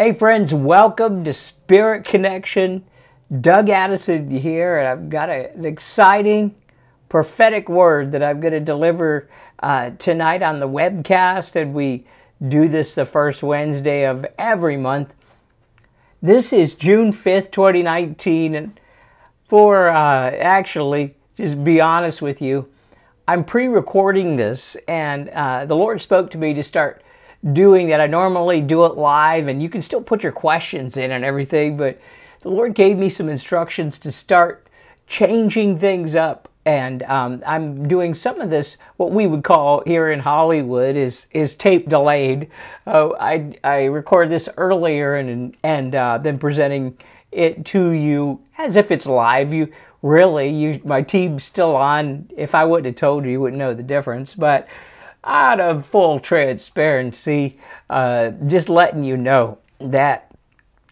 Hey, friends, welcome to Spirit Connection. Doug Addison here, and I've got a, an exciting prophetic word that I'm going to deliver uh, tonight on the webcast, and we do this the first Wednesday of every month. This is June 5th, 2019, and for uh, actually, just be honest with you, I'm pre recording this, and uh, the Lord spoke to me to start doing that. I normally do it live, and you can still put your questions in and everything, but the Lord gave me some instructions to start changing things up. And um, I'm doing some of this, what we would call here in Hollywood is is tape delayed. Uh, I I recorded this earlier and and uh, then presenting it to you as if it's live. You really, you my team's still on. If I wouldn't have told you, you wouldn't know the difference. But out of full transparency, uh, just letting you know that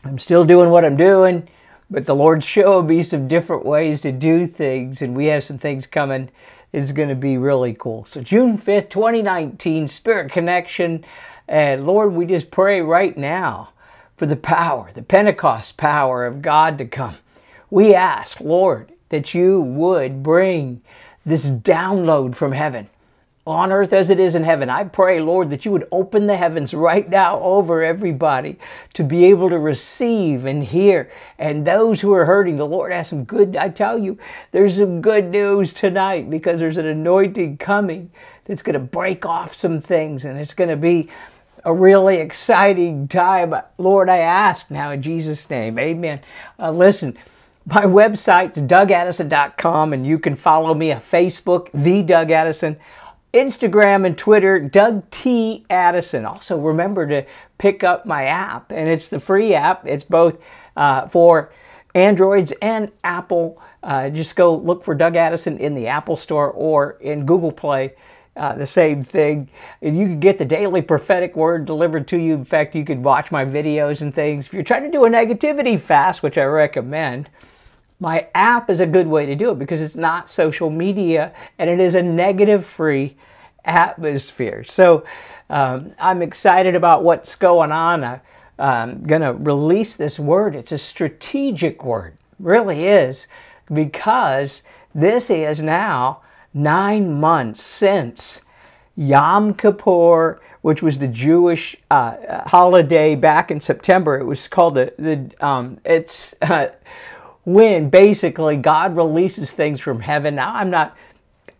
I'm still doing what I'm doing, but the Lord's showing me some different ways to do things, and we have some things coming. It's going to be really cool. So, June 5th, 2019, Spirit Connection. And Lord, we just pray right now for the power, the Pentecost power of God to come. We ask, Lord, that you would bring this download from heaven on earth as it is in heaven. I pray, Lord, that you would open the heavens right now over everybody to be able to receive and hear. And those who are hurting, the Lord has some good, I tell you, there's some good news tonight because there's an anointing coming that's going to break off some things and it's going to be a really exciting time. Lord, I ask now in Jesus' name. Amen. Uh, listen. My website's dougaddison.com, and you can follow me on Facebook, The Doug Addison. Instagram and Twitter, Doug T. Addison. Also, remember to pick up my app, and it's the free app. It's both uh, for Androids and Apple. Uh, just go look for Doug Addison in the Apple Store or in Google Play. Uh, the same thing. And you can get the daily prophetic word delivered to you. In fact, you could watch my videos and things. If you're trying to do a negativity fast, which I recommend, my app is a good way to do it because it's not social media and it is a negative free atmosphere. So um, I'm excited about what's going on. I'm um, going to release this word. It's a strategic word, really is, because this is now nine months since Yom Kippur, which was the Jewish uh, holiday back in September. It was called the, the um, it's. Uh, when basically God releases things from heaven. Now I'm not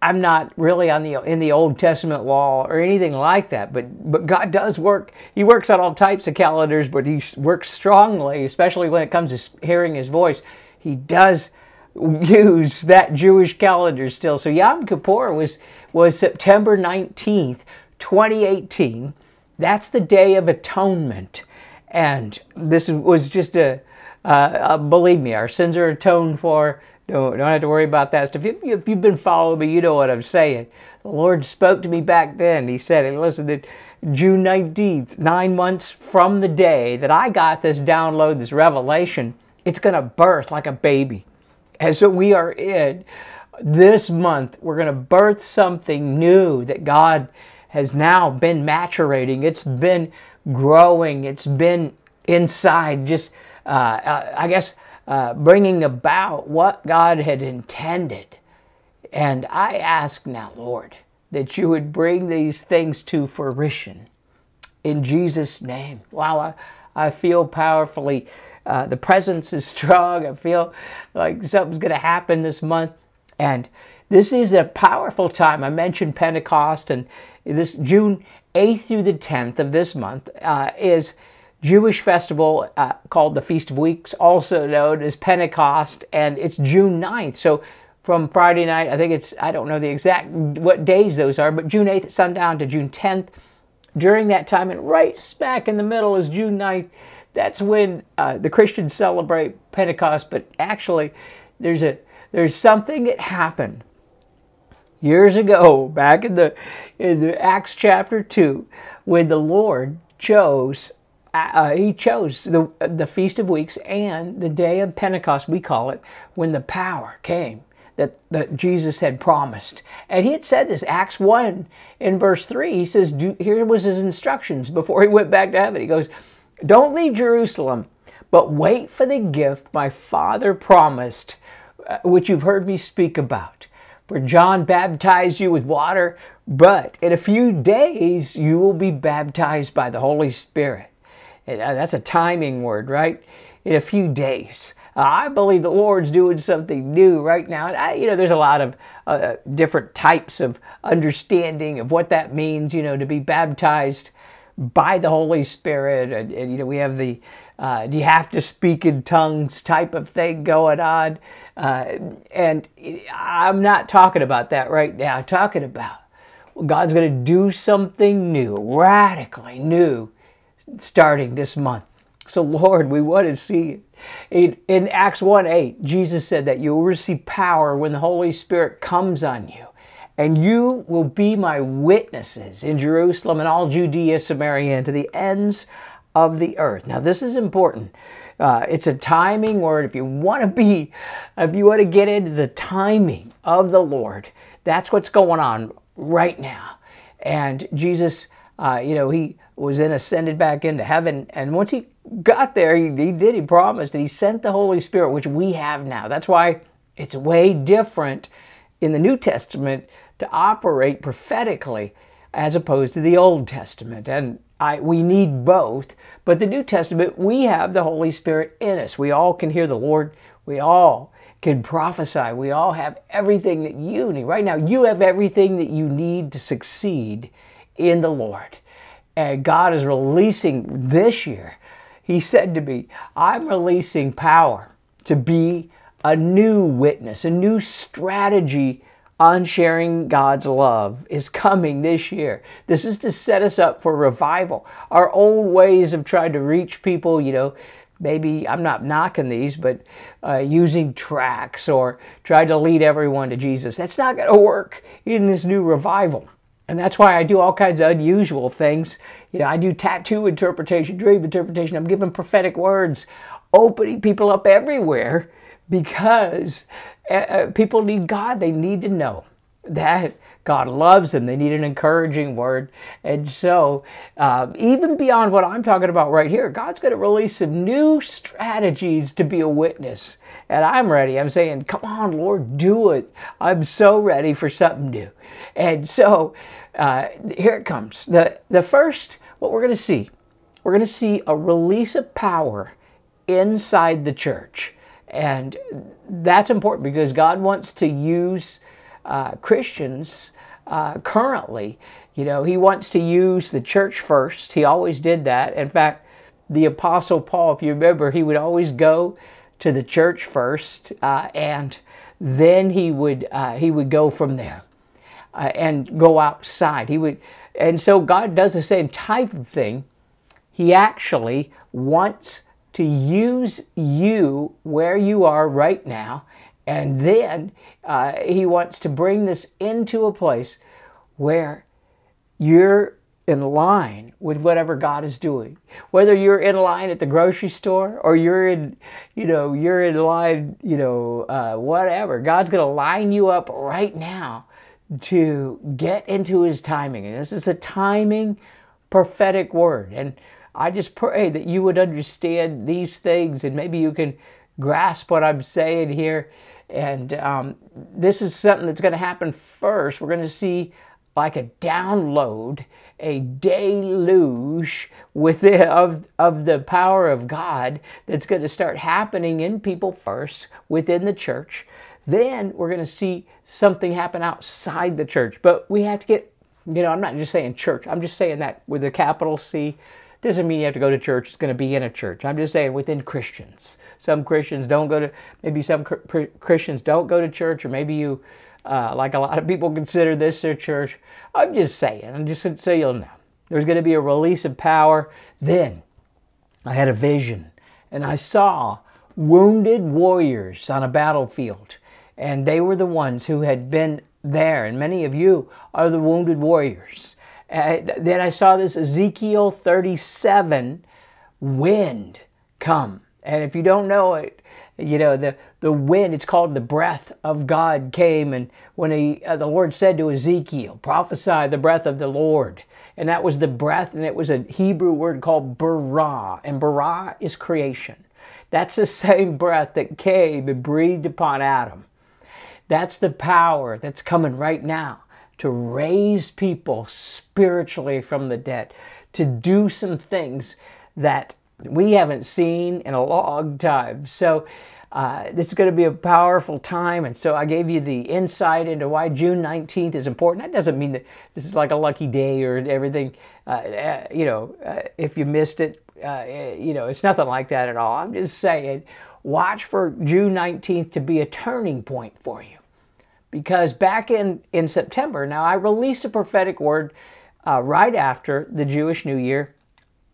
I'm not really on the in the Old Testament law or anything like that, but but God does work. He works on all types of calendars, but he works strongly, especially when it comes to hearing his voice. He does use that Jewish calendar still. So Yom Kippur was was September 19th, 2018. That's the day of atonement. And this was just a uh, uh, believe me, our sins are atoned for. Don't, don't have to worry about that stuff. If, if you've been following me, you know what I'm saying. The Lord spoke to me back then. He said, listen, that June 19th, nine months from the day that I got this download, this revelation, it's going to birth like a baby. And so we are in this month, we're going to birth something new that God has now been maturating. It's been growing. It's been inside, just uh, uh, I guess, uh, bringing about what God had intended. And I ask now, Lord, that you would bring these things to fruition in Jesus' name. Wow, I, I feel powerfully. Uh, the presence is strong. I feel like something's going to happen this month. And this is a powerful time. I mentioned Pentecost, and this June 8th through the 10th of this month uh, is Jewish festival uh, called the Feast of Weeks, also known as Pentecost, and it's June 9th. So from Friday night, I think it's, I don't know the exact what days those are, but June 8th sundown to June 10th. During that time, and right smack in the middle is June 9th. That's when uh, the Christians celebrate Pentecost, but actually, there's a there's something that happened years ago, back in the in the Acts chapter two, when the Lord chose uh, he chose the, the Feast of Weeks and the day of Pentecost, we call it, when the power came that, that Jesus had promised. And he had said this, Acts 1 in verse 3, he says, here was his instructions before he went back to heaven. He goes, Don't leave Jerusalem, but wait for the gift my Father promised, uh, which you've heard me speak about. For John baptized you with water, but in a few days you will be baptized by the Holy Spirit. Uh, that's a timing word, right? In a few days. I believe the Lord's doing something new right now. And I, you know, there's a lot of uh, different types of understanding of what that means, you know, to be baptized by the Holy Spirit. And, and you know, we have the uh, you have to speak in tongues type of thing going on. Uh, and I'm not talking about that right now. I'm talking about God's going to do something new, radically new, starting this month. So, Lord, we want to see it. In, Acts 1 8, Jesus said that you will receive power when the Holy Spirit comes on you, and you will be my witnesses in Jerusalem and all Judea, Samaria, and to the ends of the earth. Now, this is important. Uh, it's a timing word. If you want to be, if you want to get into the timing of the Lord, that's what's going on right now. And Jesus, uh, you know, he was then ascended back into heaven. And once he got there, he, he did, he promised, he sent the Holy Spirit, which we have now. That's why it's way different in the New Testament to operate prophetically as opposed to the Old Testament. And I, we need both. But the New Testament, we have the Holy Spirit in us. We all can hear the Lord. We all can prophesy. We all have everything that you need. Right now, you have everything that you need to succeed in the Lord. And God is releasing this year. He said to me, I'm releasing power to be a new witness, a new strategy on sharing God's love is coming this year. This is to set us up for revival. Our old ways of trying to reach people, you know, maybe I'm not knocking these, but uh, using tracts or trying to lead everyone to Jesus, that's not going to work in this new revival. And that's why I do all kinds of unusual things. You know, I do tattoo interpretation, dream interpretation. I'm giving prophetic words, opening people up everywhere because uh, uh, people need God. They need to know that God loves them. They need an encouraging word. And so, uh, even beyond what I'm talking about right here, God's going to release some new strategies to be a witness. And I'm ready. I'm saying, come on, Lord, do it. I'm so ready for something new. And so, uh, here it comes. The, the first, what we're going to see, we're going to see a release of power inside the church. And that's important because God wants to use uh, Christians uh, currently. You know, He wants to use the church first. He always did that. In fact, the Apostle Paul, if you remember, he would always go to the church first, uh, and then he would uh, he would go from there uh, and go outside. He would, and so God does the same type of thing. He actually wants to use you where you are right now. And then uh, he wants to bring this into a place where you're in line with whatever God is doing. Whether you're in line at the grocery store or you're in, you know, you're in line, you know, uh, whatever. God's going to line you up right now to get into his timing. And this is a timing prophetic word. And I just pray that you would understand these things and maybe you can grasp what I'm saying here. And um, this is something that's going to happen first. We're going to see like a download, a deluge with the, of, of the power of God that's going to start happening in people first within the church. Then we're going to see something happen outside the church. But we have to get, you know, I'm not just saying church, I'm just saying that with a capital C doesn't mean you have to go to church. It's going to be in a church. I'm just saying within Christians. Some Christians don't go to, maybe some Christians don't go to church, or maybe you, uh, like a lot of people consider this their church. I'm just saying, I'm just so you'll know. There's going to be a release of power. Then I had a vision, and I saw wounded warriors on a battlefield, and they were the ones who had been there, and many of you are the wounded warriors. Uh, then I saw this Ezekiel 37 wind come. And if you don't know it, you know the the wind it's called the breath of god came. And when he uh, the lord said to ezekiel prophesy the breath of the lord. And that was the breath and it was a hebrew word called bara. And bara is creation. That's the same breath that came and breathed upon adam that's the power that's coming right now to raise people spiritually from the dead to do some things that we haven't seen in a long time. So, uh, this is going to be a powerful time. And so I gave you the insight into why June 19th is important. That doesn't mean that this is like a lucky day or everything. Uh, uh, you know, uh, if you missed it, uh, you know, it's nothing like that at all. I'm just saying, watch for June 19th to be a turning point for you. Because back in, in September, now I released a prophetic word uh, right after the Jewish New Year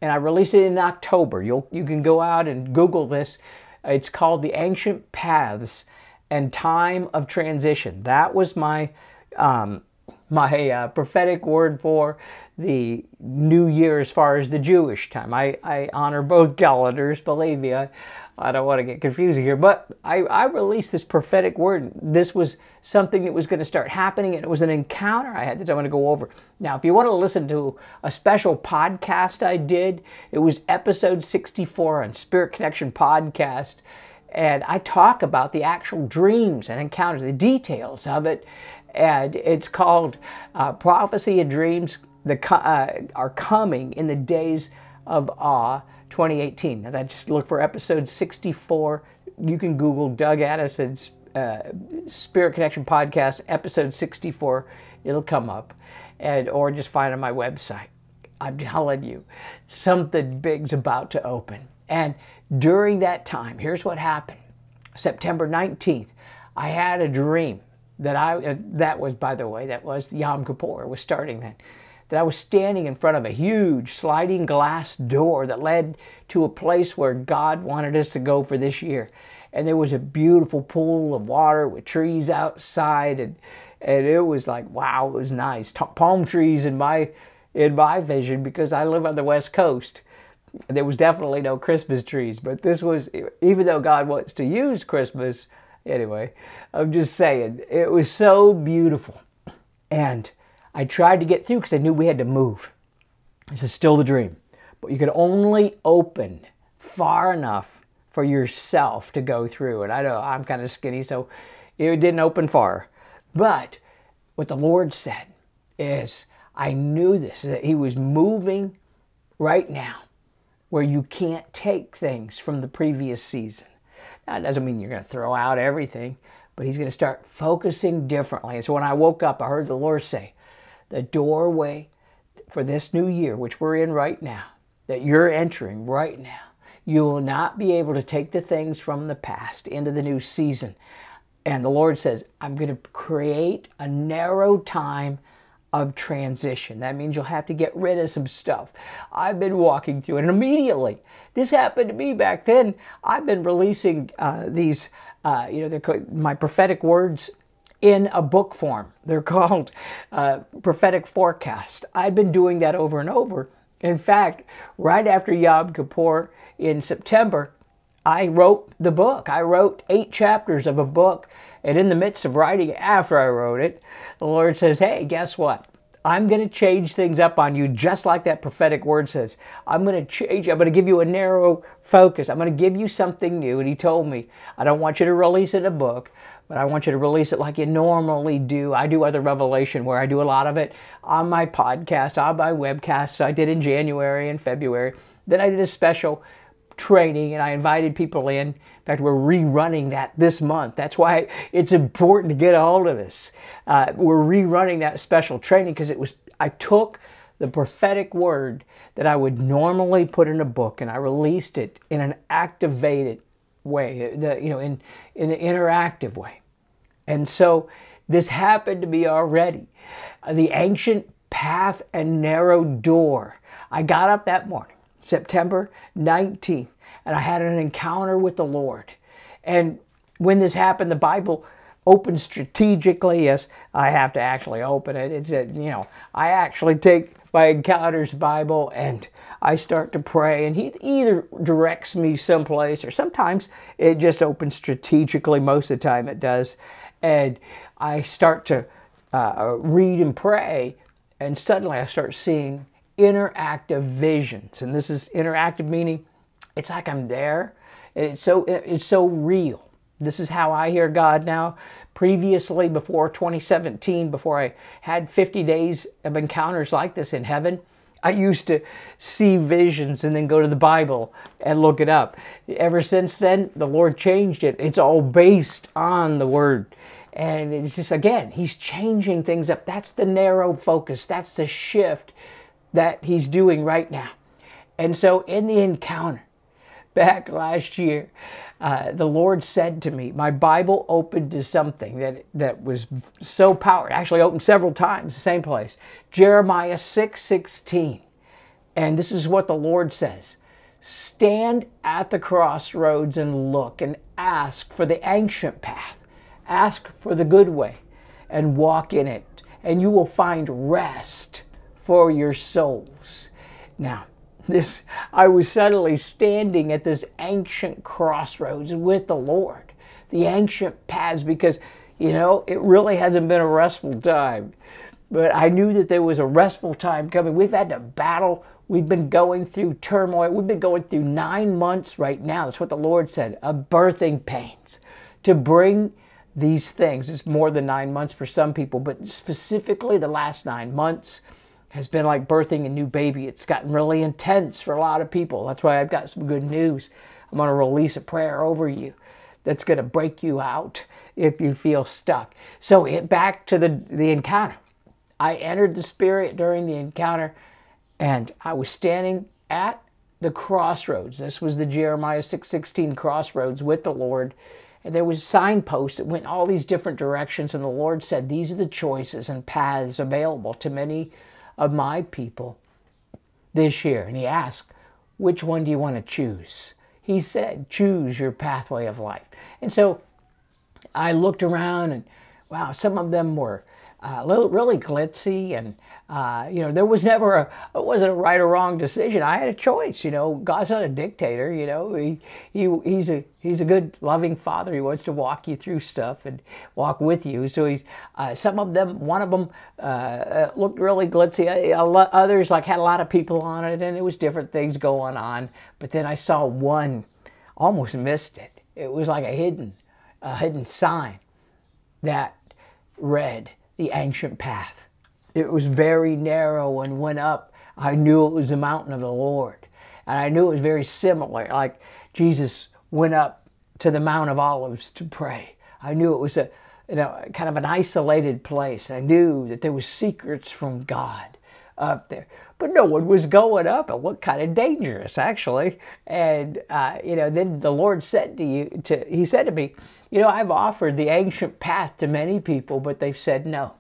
and I released it in October. You'll, you can go out and Google this. It's called The Ancient Paths and Time of Transition. That was my, um, my uh, prophetic word for the new year as far as the Jewish time. I, I honor both calendars, believe me. I, I don't want to get confusing here, but I, I released this prophetic word. This was something that was going to start happening, and it was an encounter I had that I'm going to go over. Now, if you want to listen to a special podcast I did, it was episode 64 on Spirit Connection Podcast, and I talk about the actual dreams and encounters, the details of it, and it's called uh, Prophecy of Dreams the, uh, Are Coming in the Days of Awe 2018. Now, that just look for episode 64. You can Google Doug Addison's uh, Spirit Connection podcast, episode 64. It'll come up, and or just find on my website. I'm telling you, something big's about to open. And during that time, here's what happened. September 19th, I had a dream that I uh, that was by the way that was Yom Kippur was starting then that I was standing in front of a huge sliding glass door that led to a place where God wanted us to go for this year. And there was a beautiful pool of water with trees outside and and it was like wow, it was nice. Palm trees in my in my vision because I live on the west coast. There was definitely no Christmas trees, but this was even though God wants to use Christmas anyway, I'm just saying it was so beautiful. And I tried to get through because I knew we had to move. This is still the dream. But you could only open far enough for yourself to go through. And I know I'm kind of skinny, so it didn't open far. But what the Lord said is, I knew this, that He was moving right now where you can't take things from the previous season. It doesn't mean you're going to throw out everything, but He's going to start focusing differently. And so when I woke up, I heard the Lord say, the doorway for this new year, which we're in right now, that you're entering right now, you will not be able to take the things from the past into the new season. And the Lord says, I'm going to create a narrow time of transition. That means you'll have to get rid of some stuff. I've been walking through it, immediately, this happened to me back then. I've been releasing uh, these, uh, you know, my prophetic words in a book form. They're called uh, prophetic forecast. I've been doing that over and over. In fact, right after Yom Kippur in September, I wrote the book. I wrote eight chapters of a book. And in the midst of writing, after I wrote it, the Lord says, Hey, guess what? I'm going to change things up on you just like that prophetic word says. I'm going to change, I'm going to give you a narrow focus. I'm going to give you something new. And He told me, I don't want you to release it in a book but I want you to release it like you normally do. I do other revelation where I do a lot of it on my podcast, on my webcasts. I did in January and February. Then I did a special training and I invited people in. In fact, we're rerunning that this month. That's why it's important to get a hold of this. Uh, we're rerunning that special training because it was I took the prophetic word that I would normally put in a book and I released it in an activated way, the, you know, in, in an interactive way. And so this happened to be already. Uh, the ancient path and narrow door. I got up that morning, September 19th, and I had an encounter with the Lord. And when this happened, the Bible opened strategically. Yes, I have to actually open it. It's a, you know, I actually take my Encounters Bible and I start to pray, and He either directs me someplace or sometimes it just opens strategically. Most of the time it does. And I start to uh, read and pray, and suddenly I start seeing interactive visions. And this is interactive meaning it's like I'm there. It's so it's so real. This is how I hear God now. Previously, before 2017, before I had 50 days of encounters like this in heaven, I used to see visions and then go to the Bible and look it up. Ever since then, the Lord changed it. It's all based on the Word. And it's just, again, He's changing things up. That's the narrow focus, that's the shift that He's doing right now. And so, in the encounter, back last year, uh, the Lord said to me, my Bible opened to something that, that was so powerful. Actually opened several times, the same place. Jeremiah 6, 16. And this is what the Lord says. Stand at the crossroads and look and ask for the ancient path. Ask for the good way and walk in it, and you will find rest for your souls. Now, this I was suddenly standing at this ancient crossroads with the Lord, the ancient paths, because you know it really hasn't been a restful time. But I knew that there was a restful time coming. We've had to battle. We've been going through turmoil. We've been going through nine months right now. That's what the Lord said of birthing pains to bring these things. It's more than nine months for some people, but specifically the last nine months has been like birthing a new baby. It's gotten really intense for a lot of people. That's why I've got some good news. I'm going to release a prayer over you that's going to break you out if you feel stuck. So it, back to the, the encounter. I entered the Spirit during the encounter and I was standing at the crossroads. This was the Jeremiah 6:16 crossroads with the Lord. And there was signposts that went all these different directions. And the Lord said, These are the choices and paths available to many of my people this year. And he asked, Which one do you want to choose? He said, Choose your pathway of life. And so I looked around and wow, some of them were little, really glitzy, and uh, you know there was never a it wasn't a right or wrong decision. I had a choice. You know, God's not a dictator. You know, he, he he's a he's a good, loving father. He wants to walk you through stuff and walk with you. So he's uh, some of them. One of them uh, uh, looked really glitzy. Others like had a lot of people on it, and it was different things going on. But then I saw one, almost missed it. It was like a hidden, a hidden sign that read the ancient path. It was very narrow and went up. I knew it was the mountain of the Lord. And I knew it was very similar, like Jesus went up to the Mount of Olives to pray. I knew it was a you know, kind of an isolated place. I knew that there was secrets from God up there. But no one was going up. It looked kind of dangerous, actually. And, uh, you know, then the Lord said to you, to, he said to me, you know, I've offered the ancient path to many people, but they've said no.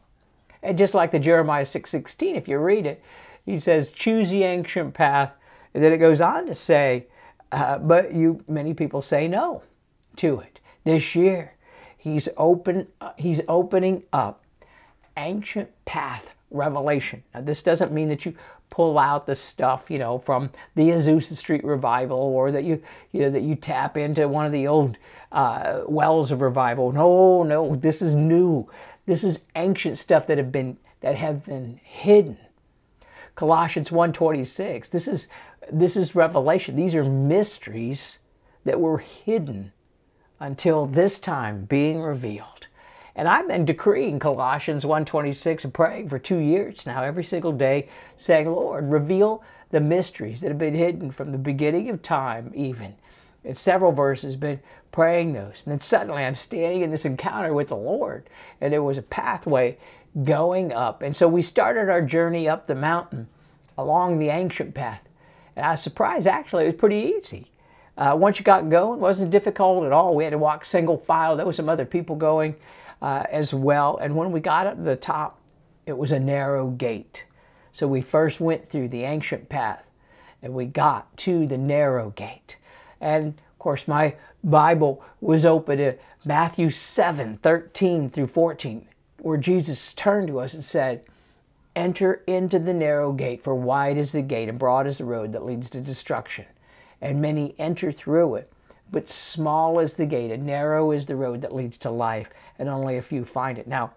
And just like the Jeremiah 6.16, if you read it, he says, choose the ancient path. And then it goes on to say, uh, but you many people say no to it. This year, he's open. Uh, he's opening up ancient path revelation. Now, this doesn't mean that you pull out the stuff, you know, from the Azusa Street revival, or that you, you know, that you tap into one of the old uh, wells of revival. No, no, this is new. This is ancient stuff that have been that have been hidden. Colossians 1:26. This is this is revelation. These are mysteries that were hidden until this time being revealed. And I've been decreeing Colossians 1.26 and praying for two years now, every single day, saying, Lord, reveal the mysteries that have been hidden from the beginning of time even. In several verses, been praying those. And then suddenly I'm standing in this encounter with the Lord, and there was a pathway going up. And so we started our journey up the mountain along the ancient path. And I was surprised, actually, it was pretty easy. Uh, once you got going, it wasn't difficult at all. We had to walk single file. There was some other people going uh, as well. And when we got up to the top, it was a narrow gate. So we first went through the ancient path and we got to the narrow gate. And of course, my Bible was open to Matthew 7 13 through 14, where Jesus turned to us and said, enter into the narrow gate, for wide is the gate and broad is the road that leads to destruction, and many enter through it. But small is the gate and narrow is the road that leads to life, and only a few find it. Now,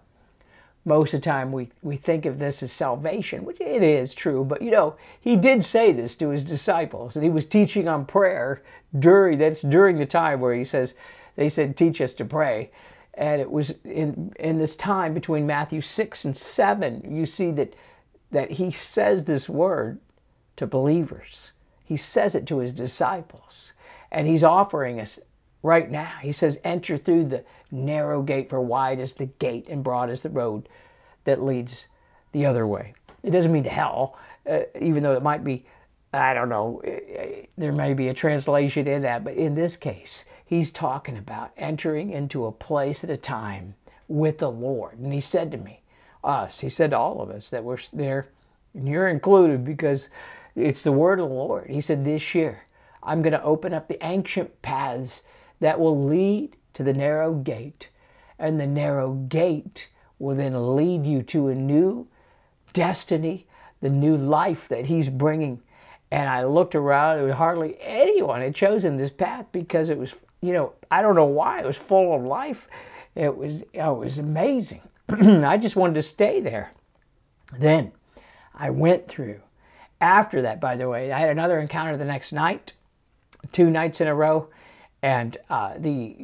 most of the time we, we think of this as salvation, which it is true, but you know, he did say this to his disciples, and he was teaching on prayer during that's during the time where he says they said, teach us to pray. And it was in in this time between Matthew 6 and 7, you see that that he says this word to believers. He says it to his disciples. And he's offering us right now. He says, enter through the narrow gate, for wide is the gate and broad is the road that leads the other way. It doesn't mean to hell, uh, even though it might be, I don't know, uh, uh, there may be a translation in that, but in this case, he's talking about entering into a place at a time with the Lord. And he said to me, us, he said to all of us that we're there, and you're included because it's the word of the Lord. He said, This year, I'm going to open up the ancient paths that will lead to the narrow gate. And the narrow gate will then lead you to a new destiny, the new life that He's bringing. And I looked around, and hardly anyone had chosen this path because it was, you know, I don't know why, it was full of life. It was, oh, it was amazing. I just wanted to stay there. Then I went through. After that, by the way, I had another encounter the next night, two nights in a row and uh, the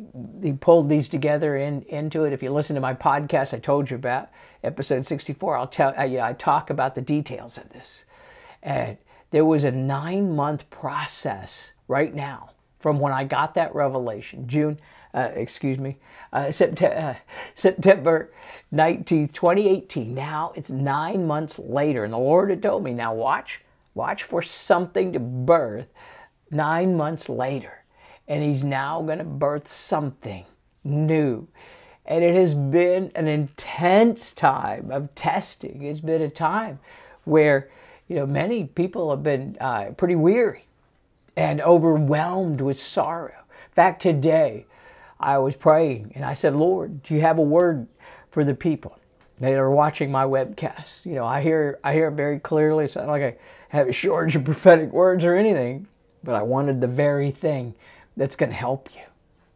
he pulled these together in into it. If you listen to my podcast, I told you about episode 64. I'll tell uh, you, I talk about the details of this, and there was a nine month process right now from when I got that revelation, June, uh, excuse me, uh, September, uh, September 19th, 2018. Now it's nine months later, and the Lord had told me, now watch, watch for something to birth nine months later and he's now going to birth something new. And it has been an intense time of testing. It's been a time where, you know, many people have been uh, pretty weary and overwhelmed with sorrow. In fact, today I was praying and I said, Lord, do you have a word for the people? They are watching my webcast. You know, I hear I hear it very clearly. It's not like I have a shortage of prophetic words or anything, but I wanted the very thing that's going to help you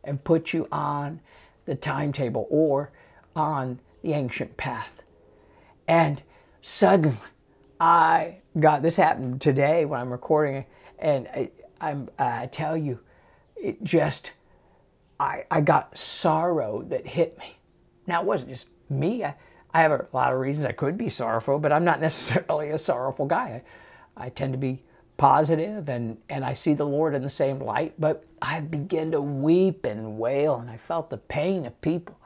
and put you on the timetable or on the ancient path. And suddenly, I got this happened today when I'm recording, and I, I'm, I tell you, it just, I, I got sorrow that hit me. Now, it wasn't just me. I, I have a lot of reasons I could be sorrowful, but I'm not necessarily a sorrowful guy. I, I tend to be positive and, and I see the Lord in the same light, but I began to weep and wail and I felt the pain of people.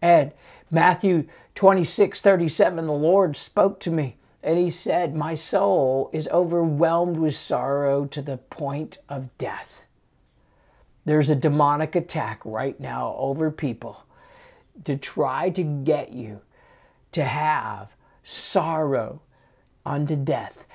And Matthew 26, 37, the Lord spoke to me and he said, My soul is overwhelmed with sorrow to the point of death. There's a demonic attack right now over people to try to get you to have sorrow unto death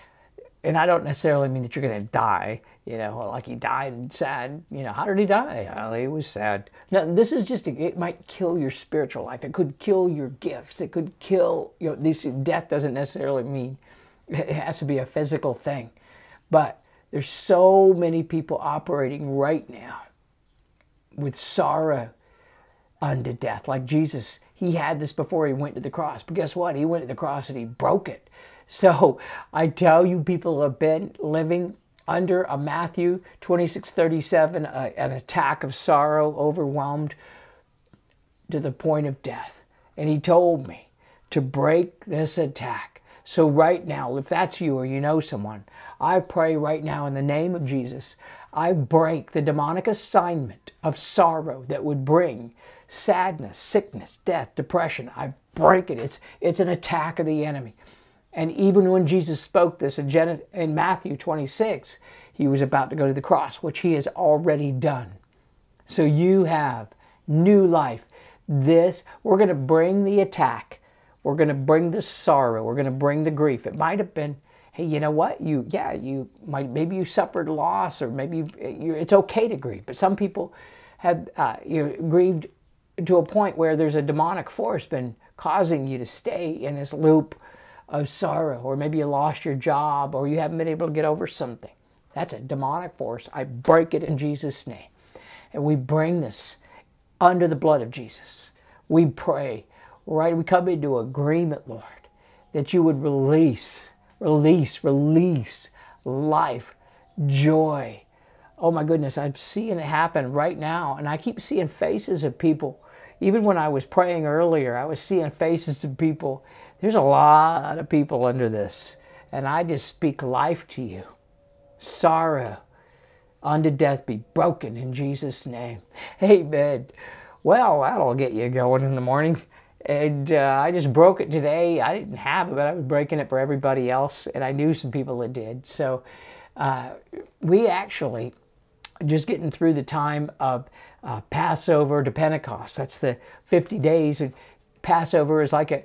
and I don't necessarily mean that you're going to die, you know, like he died and sad. You know, how did he die? Well, he was sad. Now, this is just, a, it might kill your spiritual life. It could kill your gifts. It could kill, you know, this death doesn't necessarily mean it has to be a physical thing. But there's so many people operating right now with sorrow unto death. Like Jesus, he had this before he went to the cross. But guess what? He went to the cross and he broke it. So I tell you, people have been living under a Matthew 26 37, an attack of sorrow, overwhelmed to the point of death. And he told me to break this attack. So, right now, if that's you or you know someone, I pray right now in the name of Jesus, I break the demonic assignment of sorrow that would bring sadness, sickness, death, depression. I break it. It's, it's an attack of the enemy. And even when Jesus spoke this in, Gen- in Matthew 26, he was about to go to the cross, which he has already done. So you have new life. This, we're going to bring the attack. We're going to bring the sorrow. We're going to bring the grief. It might have been, hey, you know what? You, yeah, you might, maybe you suffered loss or maybe you, it's okay to grieve. But some people have uh, you know, grieved to a point where there's a demonic force been causing you to stay in this loop of sorrow, or maybe you lost your job, or you haven't been able to get over something. That's a demonic force. I break it in Jesus' name. And we bring this under the blood of Jesus. We pray, right? We come into agreement, Lord, that you would release, release, release life, joy. Oh my goodness, I'm seeing it happen right now. And I keep seeing faces of people. Even when I was praying earlier, I was seeing faces of people. There's a lot of people under this. And I just speak life to you. Sorrow unto death be broken in Jesus' name. Amen. Well, that'll get you going in the morning. And uh, I just broke it today. I didn't have it, but I was breaking it for everybody else, and I knew some people that did. So uh, we actually just getting through the time of uh, Passover to Pentecost. That's the 50 days. And Passover is like a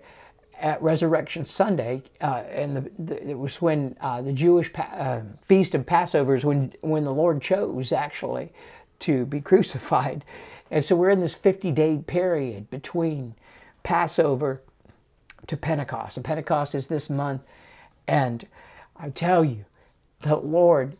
at Resurrection Sunday, uh, and the, the, it was when uh, the Jewish uh, feast of Passover is when when the Lord chose actually to be crucified, and so we're in this 50 day period between Passover to Pentecost. And Pentecost is this month. And I tell you, the Lord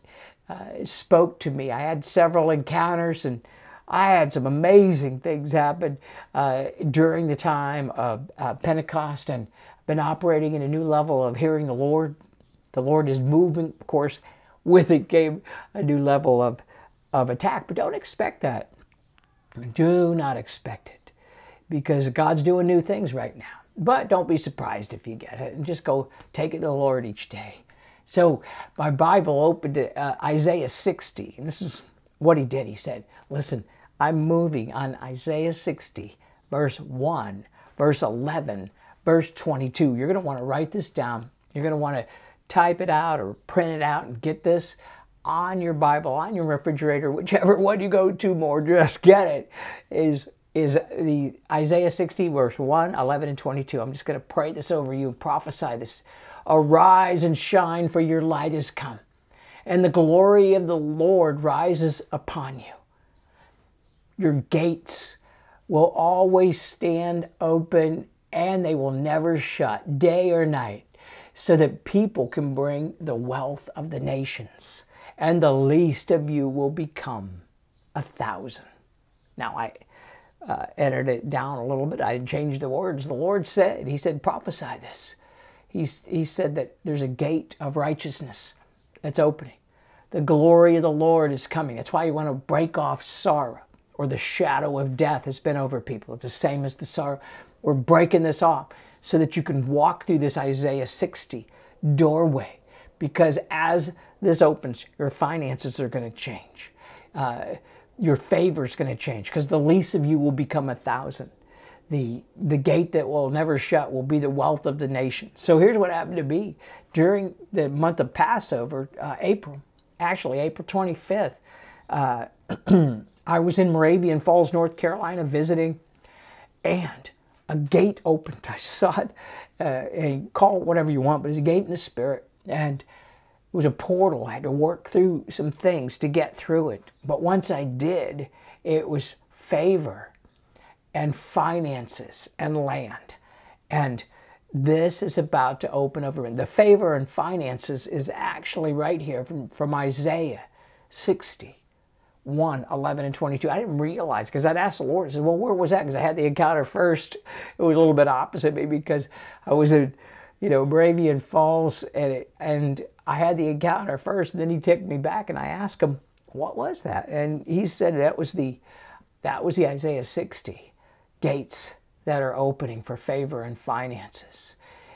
uh, spoke to me. I had several encounters and I had some amazing things happen uh, during the time of uh, Pentecost and been operating in a new level of hearing the Lord. The Lord is moving, of course, with it came a new level of, of attack, but don't expect that. Do not expect it because God's doing new things right now. But don't be surprised if you get it and just go take it to the Lord each day. So my Bible opened to uh, Isaiah 60, and this is what he did. He said, Listen, I'm moving on Isaiah 60, verse 1, verse 11, verse 22. You're going to want to write this down. You're going to want to type it out or print it out and get this on your Bible, on your refrigerator, whichever one you go to more, just get it, is is the Isaiah 60, verse 1, 11, and 22. I'm just going to pray this over you and prophesy this. Arise and shine, for your light is come, and the glory of the Lord rises upon you. Your gates will always stand open and they will never shut, day or night, so that people can bring the wealth of the nations, and the least of you will become a thousand. Now, I uh, edited it down a little bit. I changed the words. The Lord said, He said, prophesy this. He, he said that there's a gate of righteousness that's opening. The glory of the Lord is coming. That's why you want to break off sorrow or the shadow of death has been over people. It's the same as the sorrow. We're breaking this off so that you can walk through this Isaiah 60 doorway. Because as this opens, your finances are going to change. Uh, your favor is going to change because the least of you will become a thousand. The, the gate that will never shut will be the wealth of the nation. So here's what happened to me during the month of Passover, uh, April, actually April 25th. Uh, I was in Moravian Falls, North Carolina visiting, and a gate opened. I saw it, uh, a call it whatever you want, but it's a gate in the spirit. And it was a portal. I had to work through some things to get through it. But once I did, it was favor and finances and land. And this is about to open over. The favor and finances is actually right here from, from Isaiah 60. 1, 11, and 22. I didn't realize because I'd asked the Lord, I said, Well, where was that? Because I had the encounter first. It was a little bit opposite me because I was in, you know, Moravian Falls and, it, and I had the encounter first, and then he took me back, and I asked him, "What was that?" And he said that was the that was the Isaiah 60 gates that are opening for favor and finances.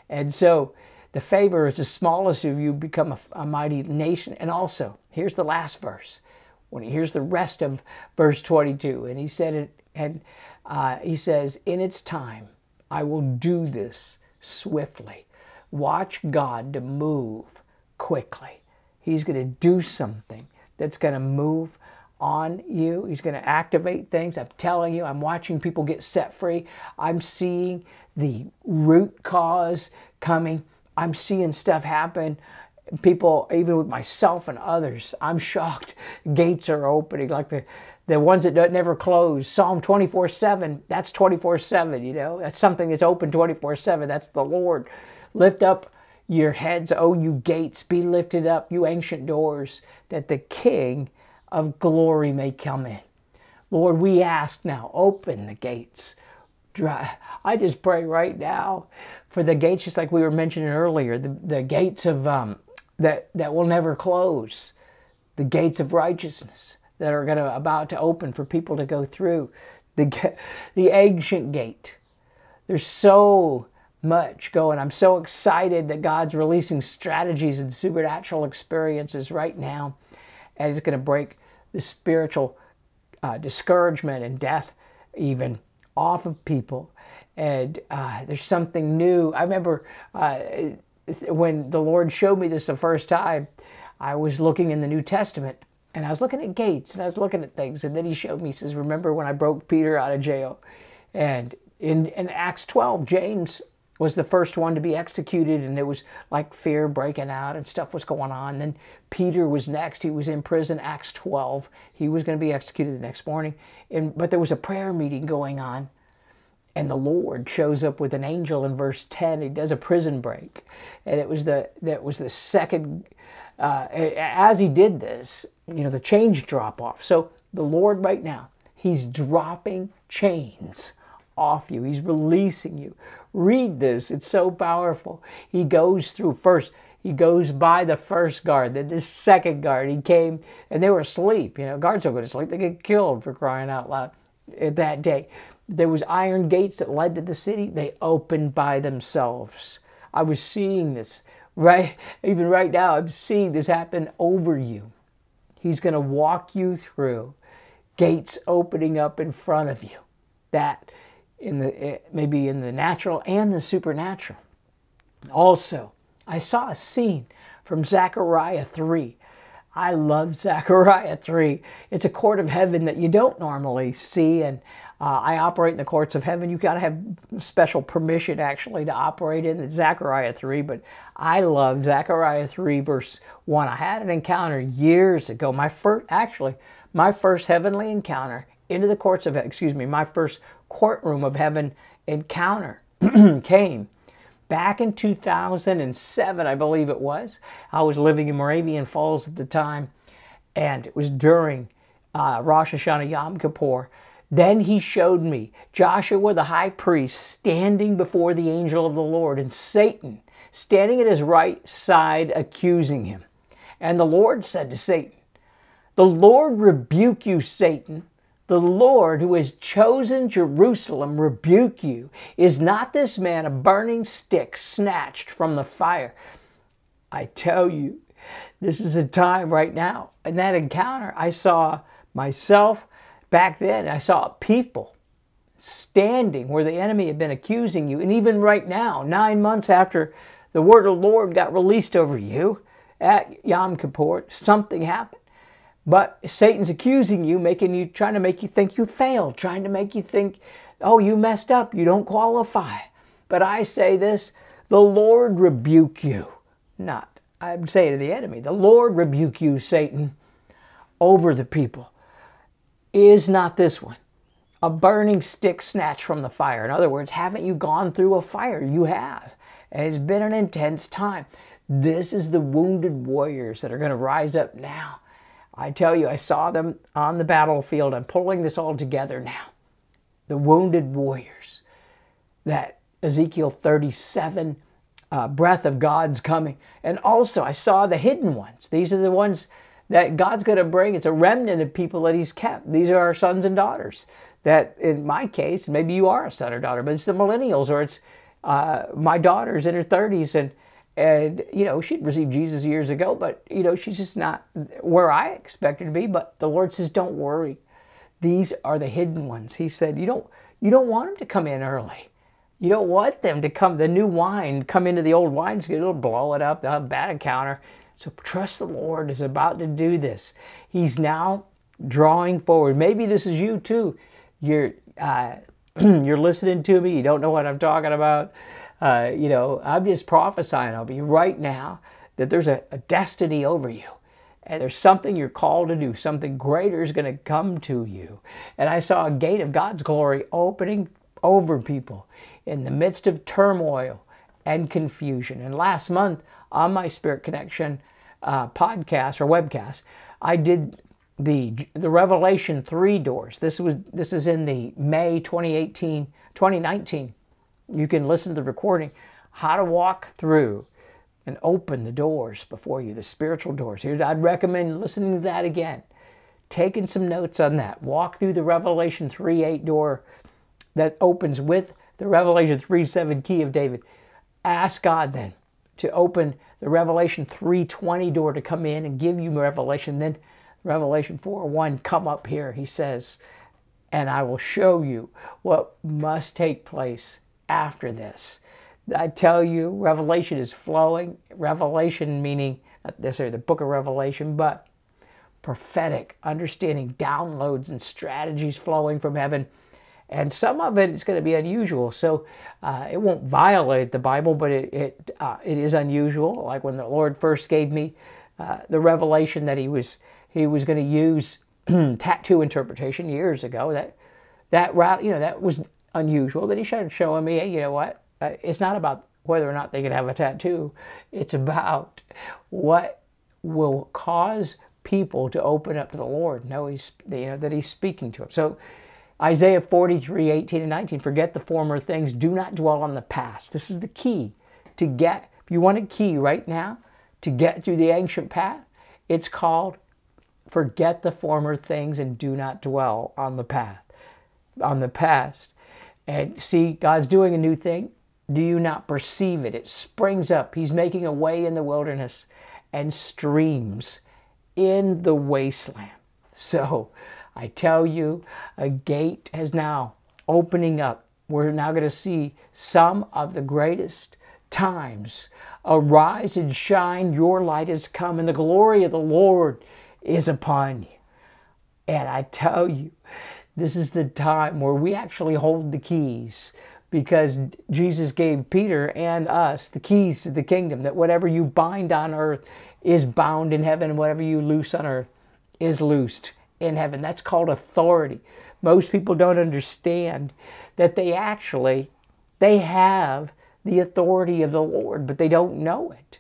And so the favor is the smallest of you become a, a mighty nation. And also, here's the last verse. When here's the rest of verse 22, and he said it, and uh, he says, "In its time, I will do this swiftly. Watch God to move." quickly. He's going to do something that's going to move on you. He's going to activate things. I'm telling you, I'm watching people get set free. I'm seeing the root cause coming. I'm seeing stuff happen. People, even with myself and others, I'm shocked. Gates are opening like the the ones that never close. Psalm 24 7, that's 24 7, you know, that's something that's open 24 7. That's the Lord Lift up your heads, O you gates, be lifted up, you ancient doors, that the King of glory may come in. Lord, we ask now, open the gates. I just pray right now for the gates, just like we were mentioning earlier, the, the gates of um, that that will never close, the gates of righteousness that are going to about to open for people to go through, the the ancient gate. There's so much going. I'm so excited that God's releasing strategies and supernatural experiences right now, and He's going to break the spiritual uh, discouragement and death, even off of people. And uh, there's something new. I remember uh, when the Lord showed me this the first time, I was looking in the New Testament and I was looking at gates and I was looking at things. And then he showed me, he says, Remember when I broke Peter out of jail? And in, in Acts 12, James was the first one to be executed, and it was like fear breaking out and stuff was going on. Then Peter was next. He was in prison, Acts 12. He was going to be executed the next morning. And, but there was a prayer meeting going on, and the Lord shows up with an angel in verse 10. He does a prison break. And it was the that was the second uh, as he did this, you know, the chains drop off. So the Lord right now, he's dropping chains off you. He's releasing you. Read this. It's so powerful. He goes through first he goes by the first guard, then the second guard. He came and they were asleep. You know, guards don't go to sleep; they get killed for crying out loud. That day, there was iron gates that led to the city. They opened by themselves. I was seeing this right, even right now. I'm seeing this happen over you. He's going to walk you through gates opening up in front of you. That in the eh, maybe in the natural and the supernatural. Also, I saw a scene from Zechariah 3 I love Zechariah 3. It's a court of heaven that you don't normally see, and uh, I operate in the courts of heaven. You've got to have special permission actually to operate in Zechariah 3, but I love Zechariah 3, verse 1. I had an encounter years ago. My first, actually, my first heavenly encounter into the courts of, excuse me, my first courtroom of heaven encounter came back in 2007, I believe it was. I was living in Moravian Falls at the time, and it was during uh, Rosh Hashanah Yom Kippur. Then he showed me Joshua the high priest standing before the angel of the Lord, and Satan standing at his right side accusing him. And the Lord said to Satan, The Lord rebuke you, Satan. The Lord who has chosen Jerusalem rebuke you. Is not this man a burning stick snatched from the fire? I tell you, this is a time right now. In that encounter, I saw myself back then, I saw people standing where the enemy had been accusing you. And even right now, nine months after the word of the Lord got released over you at Yom Kippur, something happened. But Satan's accusing you, making you, trying to make you think you failed, trying to make you think, oh, you messed up, you don't qualify. But I say this the Lord rebuke you. Not, I'm saying to the enemy, the Lord rebuke you, Satan, over the people. Is not this one a burning stick snatched from the fire? In other words, haven't you gone through a fire? You have. And it's been an intense time. This is the wounded warriors that are going to rise up now I tell you, I saw them on the battlefield. I'm pulling this all together now. The wounded warriors, that Ezekiel 37 uh, breath of God's coming. And also, I saw the hidden ones. These are the ones that God's going to bring. It's a remnant of people that He's kept. These are our sons and daughters. That, in my case, maybe you are a son or daughter, but it's the millennials or it's uh, my daughter's in her 30s and and you know she'd received jesus years ago but you know she's just not where i expect her to be. But the lord says don't worry. These are the hidden ones. He said you don't you don't want them to come in early. You don't want them to come the new wine come into the old wine it'll blow it up. They'll have bad encounter. So trust the lord is about to do this. He's now drawing forward. Maybe this is you too. You're uh, you're listening to me. You don't know what i'm talking about uh, you know, I'm just prophesying over you right now that there's a, a destiny over you. And there's something you're called to do. Something greater is going to come to you. And I saw a gate of God's glory opening over people in the midst of turmoil. and confusion. And last month on my Spirit Connection uh, podcast or webcast, I did the the Revelation 3 doors. This was this is in the May 2018 2019. You can listen to the recording how to walk through and open the doors before you, the spiritual doors. Here I'd recommend listening to that again. Taking some notes on that. Walk through the Revelation 3 8 door that opens with the Revelation 3 7 key of David. Ask God then to open the Revelation 320 door to come in and give you revelation. Then Revelation 4 1, come up here, he says, and I will show you what must take place after this. I tell you, Revelation is flowing. Revelation meaning not necessarily the book of Revelation, but prophetic understanding, downloads, and strategies flowing from heaven. And some of it is going to be unusual. So uh, it won't violate the Bible, but it, it, uh, it is unusual. Like when the Lord first gave me uh, the revelation that He was he was going to use tattoo interpretation years ago. That that route, you know, that was unusual. That He started showing me, hey, you know what? Uh, it's not about whether or not they can have a tattoo. It's about what will cause people to open up to the Lord, know he's you know that He's speaking to them. So Isaiah 43, 18 and 19, forget the former things, do not dwell on the past. This is the key to get, if you want a key right now to get through the ancient path, it's called forget the former things and do not dwell on the path, on the past. And see, God's doing a new thing. Do you not perceive it? It springs up. He's making a way in the wilderness and streams in the wasteland. So I tell you, a gate has now opening up. We're now going to see some of the greatest times. Arise and shine, your light has come, and the glory of the Lord is upon you. And I tell you, this is the time where we actually hold the keys because Jesus gave Peter and us the keys to the kingdom that whatever you bind on earth is bound in heaven, and whatever you loose on earth is loosed in heaven. That's called authority. Most people don't understand that they actually they have the authority of the Lord, but they don't know it.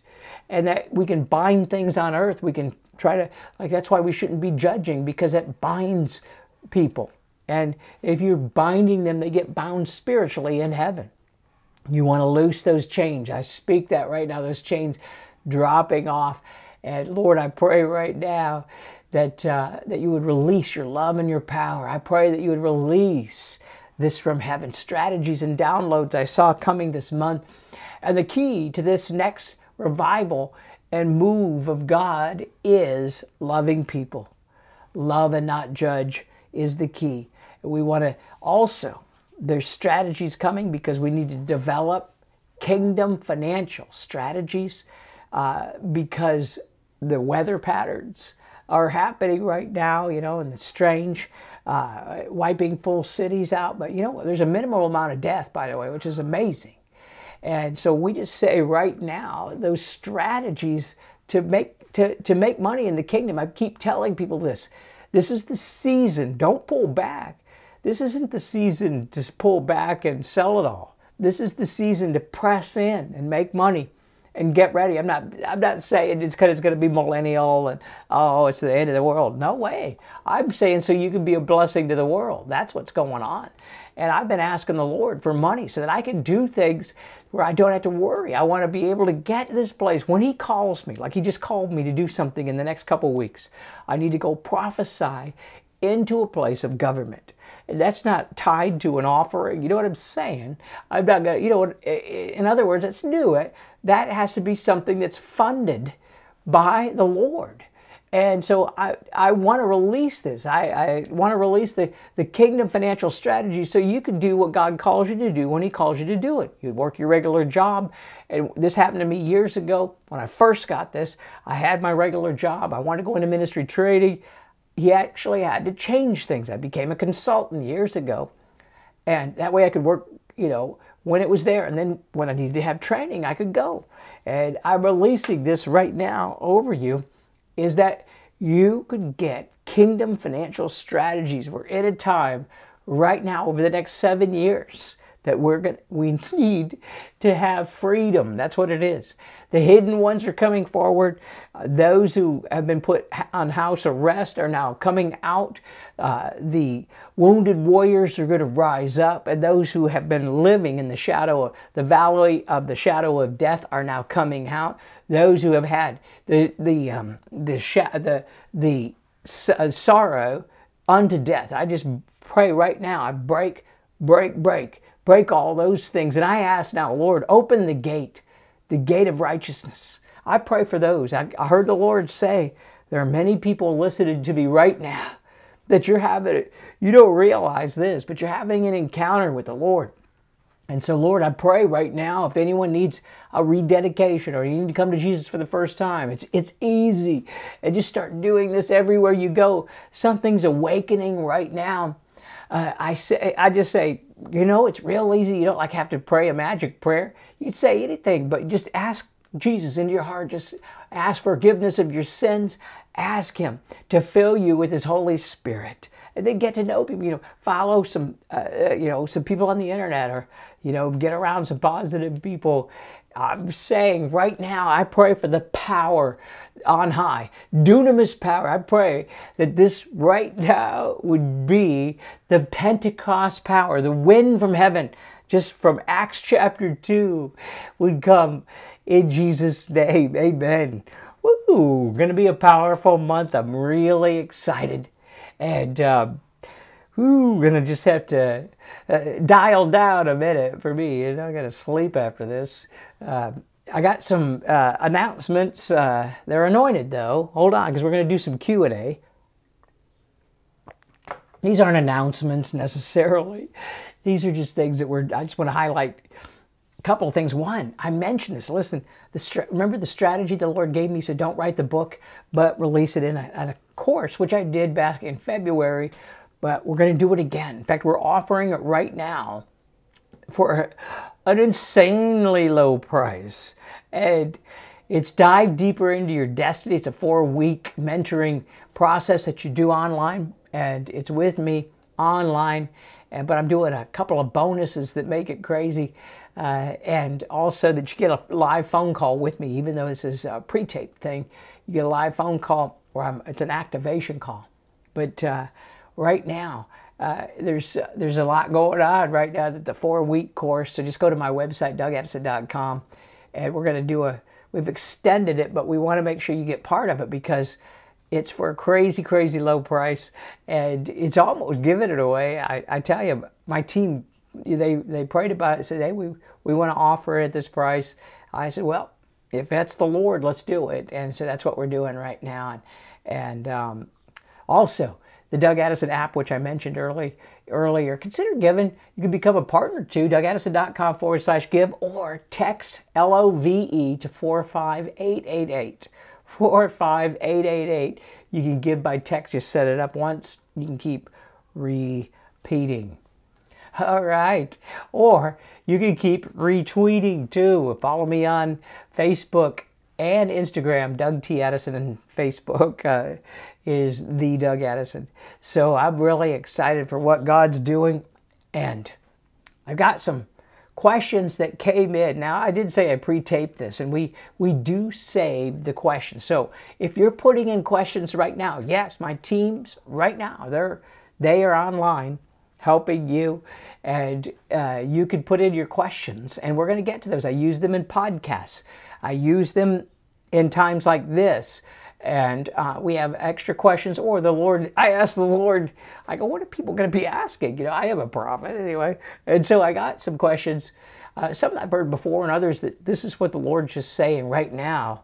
And that we can bind things on earth. We can try to like that's why we shouldn't be judging because it binds people. And if you're binding them, they get bound spiritually in heaven. You want to loose those chains. I speak that right now, those chains dropping off. And Lord, I pray right now that, uh, that you would release your love and your power. I pray that you would release this from heaven, strategies and downloads I saw coming this month. And the key to this next revival and move of God is loving people. Love and not judge is the key. We want to also, there's strategies coming because we need to develop kingdom financial strategies uh, because the weather patterns are happening right now, you know, and it's strange, uh, wiping full cities out. But, you know, there's a minimal amount of death, by the way, which is amazing. And so we just say right now, those strategies to make, to, to make money in the kingdom, I keep telling people this. This is the season. Don't pull back. This isn't the season to pull back and sell it all. This is the season to press in and make money and get ready. I'm not I'm not saying it's because it's going to be millennial and oh it's the end of the world. No way. I'm saying so you can be a blessing to the world. That's what's going on. And I've been asking the Lord for money so that I can do things where I don't have to worry. I want to be able to get to this place when He calls me, like He just called me to do something in the next couple weeks. I need to go prophesy into a place of government. That's not tied to an offering. You know what I'm saying? I'm not to, you know, in other words, it's new that has to be something that's funded by the Lord. And so I, I want to release this. I, I want to release the, the kingdom financial strategy so you can do what God calls you to do when He calls you to do it. You work your regular job. And this happened to me years ago when I first got this. I had my regular job. I wanted to go into ministry training. He actually had to change things. I became a consultant years ago. And that way I could work, you know, when it was there. And then when I needed to have training, I could go. And I'm releasing this right now over you is that you could get kingdom financial strategies. We're in a time right now over the next seven years that we're going we need to have freedom. That's what it is. The hidden ones are coming forward. Uh, those who have been put on house arrest are now coming out. Uh, the wounded warriors are going to rise up, and those who have been living in the shadow of the valley of the shadow of death are now coming out. Those who have had the the um, the the the uh, sorrow unto death. I just pray right now. I break, break, break break all those things. And I ask now, Lord, open the gate, the gate of righteousness. I pray for those. I, I heard the Lord say, there are many people listening to me right now that you're having, you don't realize this, but you're having an encounter with the Lord. And so, Lord, I pray right now if anyone needs a rededication or you need to come to Jesus for the first time, it's, it's easy. And just start doing this everywhere you go. Something's awakening right now. Uh, I say, I just say, you know, it's real easy. You don't like have to pray a magic prayer. You can say anything, but just ask Jesus into your heart. Just ask forgiveness of your sins. Ask Him to fill you with His Holy Spirit. And then get to know people. You know, follow some, uh, uh you know, some people on the internet, or you know, get around some positive people, I'm saying right now, I pray for the power on high, dunamis power. I pray that this right now would be the Pentecost power, the wind from heaven, just from Acts chapter 2, would come in Jesus' name. Amen. Woo! To be a powerful month. I'm really excited. And, um, going to just have to uh, dial down a minute for me. You know, I got to sleep after this. Uh, I got some uh, announcements. Uh, they're anointed though. Hold on, because we're going to do some Q and A. These aren't announcements necessarily. These are just things that we're. I just want to highlight a couple of things. One, I mentioned this. Listen, the remember the strategy the Lord gave me. He said, "Don't write the book, but release it in a, a course," which I did back in February but we're going to do it again. In fact, we're offering it right now for an insanely low price. And it's dive deeper into your destiny. It's a four week mentoring process that you do online, and it's with me online. And, but I'm doing a couple of bonuses that make it crazy. Uh, and also that you get a live phone call with me, even though this is a pre taped thing. You get a live phone call I'm, it's an activation call. But uh, right now. Uh, there's uh, there's a lot going on right now. That the four week course. So just go to my website dougaddison.com, and we're going to do a. We've extended it, but we want to make sure you get part of it because it's for a crazy, crazy low price, and it's almost giving it away. I, I tell you, my team they they prayed about it. Said, hey, we we want to offer it at this price. I said, well, if that's the Lord, let's do it. And so that's what we're doing right now. And and um, also the Doug Addison app, which I mentioned early, earlier. Consider giving. You can become a partner too. DougAddison.com forward slash give or text L O V E to 45888. 45888. You can give by text. Just set it up once. You can keep repeating. All right. Or you can keep retweeting too. Follow me on Facebook and Instagram, Doug T. Addison, and Facebook. Uh, is the Doug Addison. So I'm really excited for what God's doing. And I've got some questions that came in. Now I did say I pre-taped this and we we do save the questions. So if you're putting in questions right now, yes, my teams right now, they're they are online helping you and uh, you can put in your questions and we're going to get to those. I use them in podcasts. I use them in times like this and uh, we have extra questions or the lord i asked the lord i go what are people going to be asking? You know i am a prophet anyway. And so i got some questions uh, some i've heard before and others that this is what the lord's just saying right now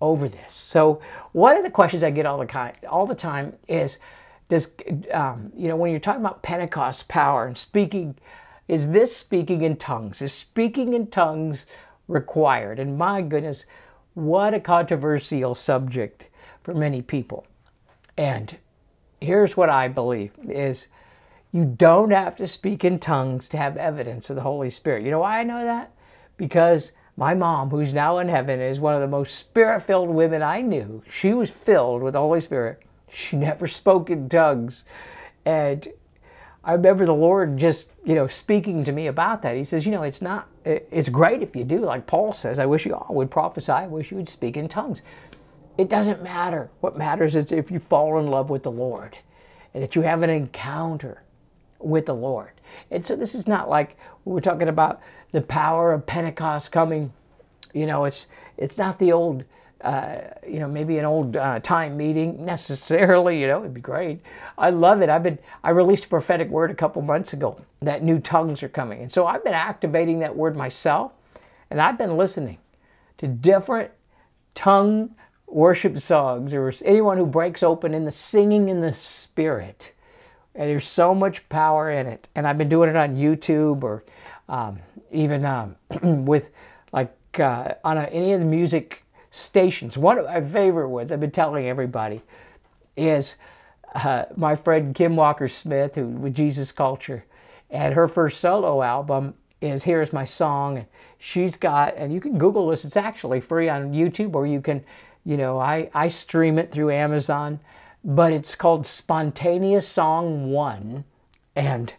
over this. So one of the questions i get all the all the time is does um, you know when you're talking about pentecost power and speaking is this speaking in tongues? Is speaking in tongues required? And my goodness what a controversial subject for many people. And here's what I believe is you don't have to speak in tongues to have evidence of the Holy Spirit. You know why I know that? Because my mom, who's now in heaven, is one of the most spirit filled women I knew. She was filled with the Holy Spirit. She never spoke in tongues. And I remember the Lord just, you know, speaking to me about that. He says, you know, it's not, it's great if you do. Like Paul says, I wish you all would prophesy. I wish you would speak in tongues. It doesn't matter. What matters is if you fall in love with the Lord and that you have an encounter with the Lord. And so this is not like we're talking about the power of Pentecost coming. You know, it's it's not the old uh, you know, maybe an old uh, time meeting necessarily. You know, it'd be great. I love it. I've been I released a prophetic word a couple months ago that new tongues are coming, and so I've been activating that word myself, and I've been listening to different tongue worship songs or anyone who breaks open in the singing in the spirit. And there's so much power in it. And I've been doing it on YouTube or um, even um, with like uh, on a, any of the music stations. One of my favorite ones, I've been telling everybody, is uh, my friend Kim Walker Smith, who with Jesus Culture, and her first solo album is "Here's My Song." And she's got, and you can Google this. It's actually free on YouTube, or you can, you know, I I stream it through Amazon, but it's called Spontaneous Song One, and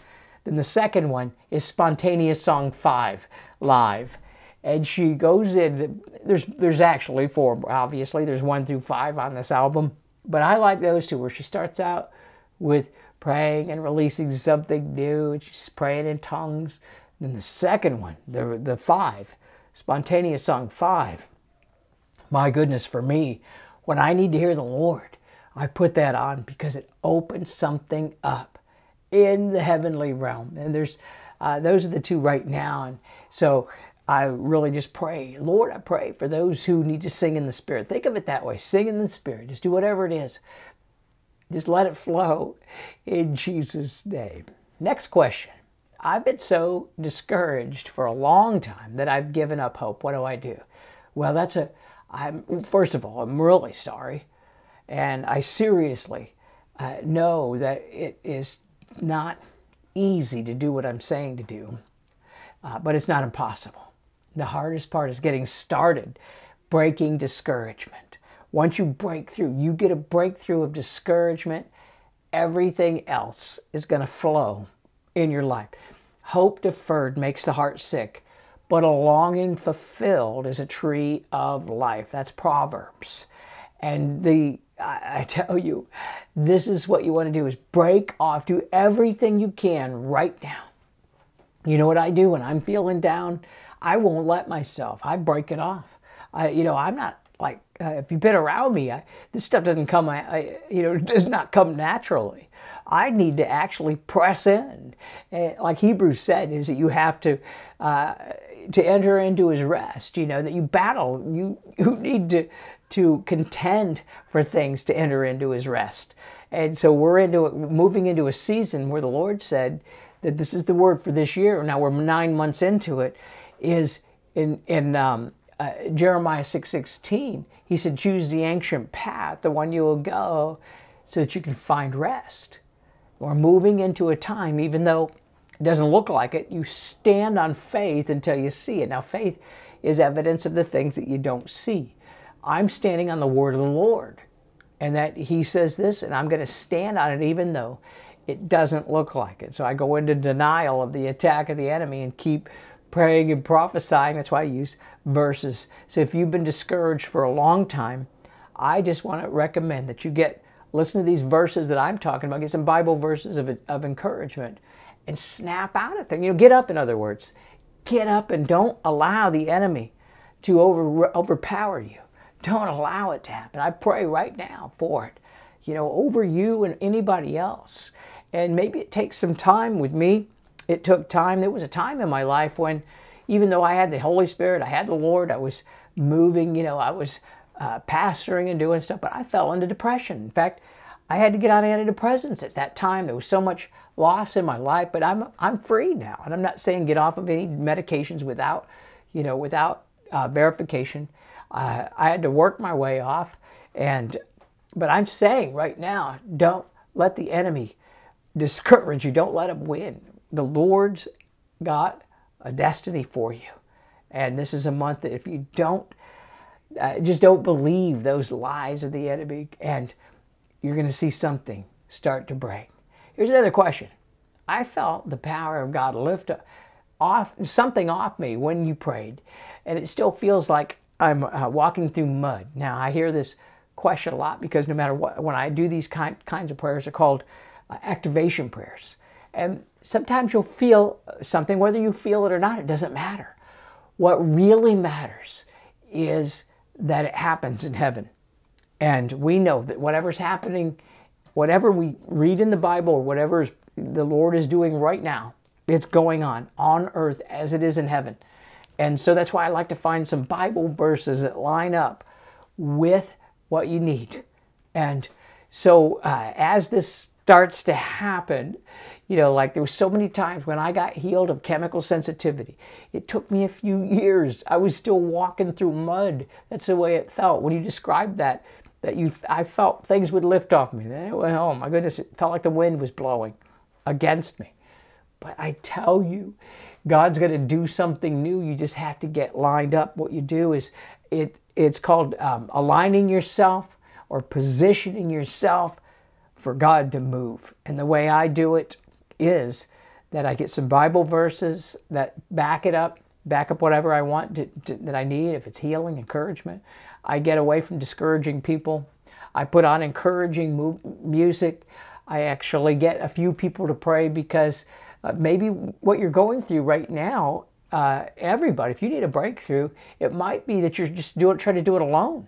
then the second one is Spontaneous Song Five live and she goes in. There's there's actually four. Obviously, there's one through five on this album, but I like those two where she starts out with praying and releasing something new, and she's praying in tongues. Then the second one, the the five, spontaneous song five. My goodness, for me, when I need to hear the Lord, I put that on because it opens something up in the heavenly realm. And there's uh, those are the two right now, and so I really just pray, Lord, I pray for those who need to sing in the Spirit. Think of it that way sing in the Spirit. Just do whatever it is. Just let it flow in Jesus' name. Next question. I've been so discouraged for a long time that I've given up hope. What do I do? Well, that's a, I'm, first of all, I'm really sorry. And I seriously uh, know that it is not easy to do what I'm saying to do, uh, but it's not impossible. The hardest part is getting started, breaking discouragement. Once you break through, you get a breakthrough of discouragement, everything else is going to flow in your life. Hope deferred makes the heart sick, but a longing fulfilled is a tree of life. That's Proverbs. And the I, tell you, this is what you want to do is break off, do everything you can right now. You know what I do when I'm feeling down? I won't let myself. I break it off. I, you know, I'm not uh, if you've been around me, I, this stuff doesn't come. I, you know, does not come naturally. I need to actually press in. And like Hebrews said, is that you have to uh, to enter into His rest. You know that you battle. You you need to to contend for things to enter into His rest. And so we're into moving into a season where the Lord said that this is the word for this year. Now we're nine months into it is in in um, uh, Jeremiah six sixteen. He said, "Choose the ancient path, the one you will go, so that you can find rest." We're moving into a time, even though it doesn't look like it. You stand on faith until you see it. Now, faith is evidence of the things that you don't see. I'm standing on the word of the Lord, and that He says this, and I'm going to stand on it, even though it doesn't look like it. So I go into denial of the attack of the enemy and keep praying and prophesying. That's why I use verses. So if you've been discouraged for a long time, I just want to recommend that you get listen to these verses that I'm talking about. Get some Bible verses of, of encouragement and snap out of things. You know, get up. In other words, get up and don't allow the enemy to over overpower you. Don't allow it to happen. I pray right now for it. You know, over you and anybody else. And maybe it takes some time with me it took time. There was a time in my life when, even though I had the Holy Spirit, I had the Lord, I was moving, you know, I was uh, pastoring and doing stuff, but I fell into depression. In fact, I had to get on antidepressants at that time. There was so much loss in my life, but I'm I'm free now, and I'm not saying get off of any medications without, you know, without uh, verification. Uh, I had to work my way off, and but I'm saying right now, don't let the enemy discourage you. Don't let him win the Lord's got a destiny for you. And this is a month that if you don't, uh, just don't believe those lies of the enemy, and you're going to see something start to break. Here's another question I felt the power of God lift off something off me when you prayed, and it still feels like I'm uh, walking through mud. Now I hear this question a lot because no matter what, when I do these kind, kinds of prayers, they're called uh, activation prayers, and sometimes you'll feel something, whether you feel it or not, it doesn't matter. What really matters is that it happens in heaven. And we know that whatever's happening, whatever we read in the Bible, or whatever the Lord is doing right now, it's going on on earth as it is in heaven. And so that's why I like to find some Bible verses that line up with what you need. And so uh, as this starts to happen, you know, like there were so many times when I got healed of chemical sensitivity. It took me a few years. I was still walking through mud. That's the way it felt. When you described that, that you, I felt things would lift off me. Then it went, oh my goodness, it felt like the wind was blowing against me. But I tell you, God's going to do something new. You just have to get lined up. What you do is it. It's called um, aligning yourself or positioning yourself for God to move. And the way I do it is that I get some Bible verses that back it up, back up whatever I want to, to, that I need, if it's healing, encouragement. I get away from discouraging people. I put on encouraging mu- music. I actually get a few people to pray because uh, maybe what you're going through right now, uh, everybody, if you need a breakthrough, it might be that you're just doing, trying to do it alone.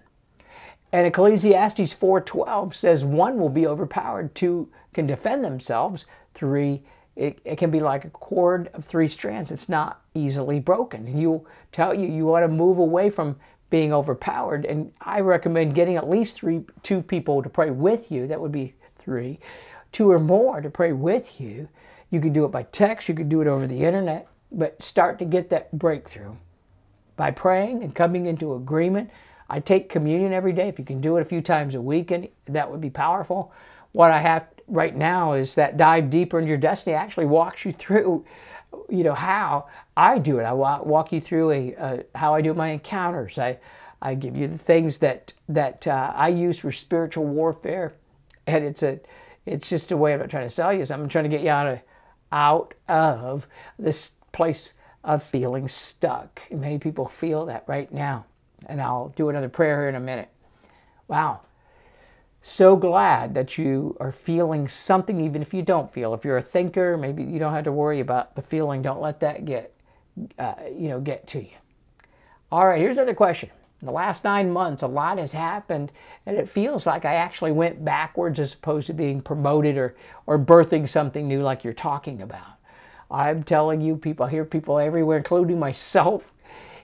And Ecclesiastes 4:12 says one will be overpowered, two can defend themselves, three it, it can be like a cord of three strands. It's not easily broken. You tell you you want to move away from being overpowered. And I recommend getting at least three two people to pray with you. That would be three. Two or more to pray with you. You could do it by text, you could do it over the internet, but start to get that breakthrough by praying and coming into agreement I take communion every day. If you can do it a few times a week, and that would be powerful. What I have right now is that dive deeper in your destiny actually walks you through, you know, how I do it. I walk you through a, a how I do my encounters. I I give you the things that that uh, I use for spiritual warfare, and it's a it's just a way. I'm not trying to sell you something. I'm trying to get you out of out of this place of feeling stuck. Many people feel that right now and I'll do another prayer here in a minute. Wow. So glad that you are feeling something, even if you don't feel. If you're a thinker, maybe you don't have to worry about the feeling. Don't let that get, uh, you know, get to you. All right, here's another question. In the last nine months, a lot has happened, and it feels like I actually went backwards as opposed to being promoted or, or birthing something new like you're talking about. I'm telling you, people, I hear people everywhere, including myself,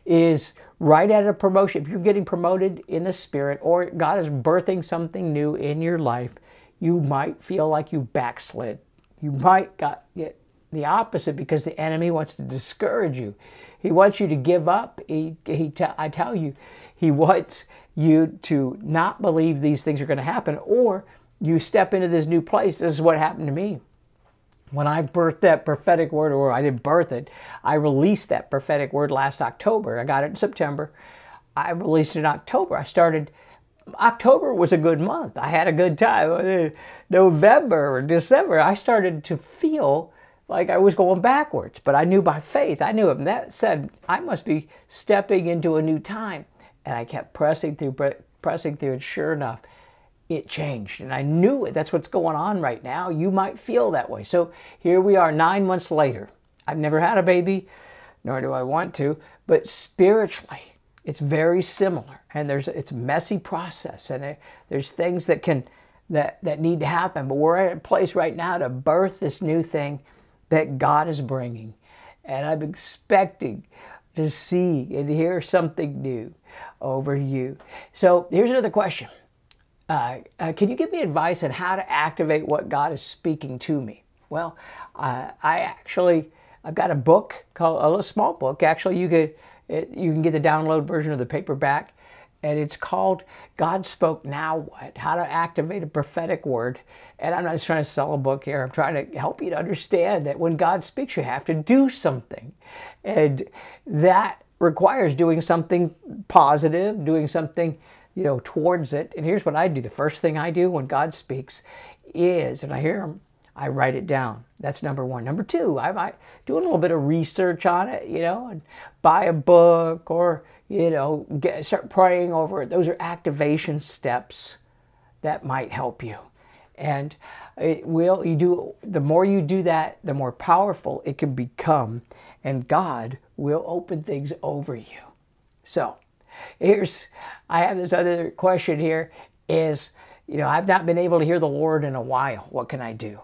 is right at a promotion. If you're getting promoted in the spirit or God is birthing something new in your life, you might feel like you backslid. You might got get the opposite because the enemy wants to discourage you. He wants you to give up. He, he t- I tell you, he wants you to not believe these things are going to happen or you step into this new place. This is what happened to me when I birthed that prophetic word, or I didn't birth it, I released that prophetic word last October. I got it in September. I released it in October. I started, October was a good month. I had a good time. November or December, I started to feel like I was going backwards, but I knew by faith, I knew it. And that said, I must be stepping into a new time. And I kept pressing through, pressing through, and sure enough, it changed. And I knew it. That's what's going on right now. You might feel that way. So here we are nine months later. I've never had a baby, nor do I want to, but spiritually, it's very similar. And there's it's a messy process, and there's things that can that that need to happen. But we're at a place right now to birth this new thing that God is bringing, and I'm expecting to see and hear something new over you. So here's another question. Uh, uh, can you give me advice on how to activate what God is speaking to me? Well, uh, I actually I've got a book called a little small book. Actually, you could it, you can get the download version of the paperback, and it's called God Spoke Now What? How to Activate a Prophetic Word. And I'm not just trying to sell a book here. I'm trying to help you to understand that when God speaks, you have to do something, and that requires doing something positive, doing something you know, towards it. And here's what I do. The first thing I do when God speaks is, and I hear him, I write it down. That's number one. Number two, I might do a little bit of research on it, you know, and buy a book or, you know, get, start praying over it. Those are activation steps that might help you. And it will, you do, the more you do that, the more powerful it can become. And God will open things over you. So here's, I have this other question here is, you know, I've not been able to hear the Lord in a while. What can I do?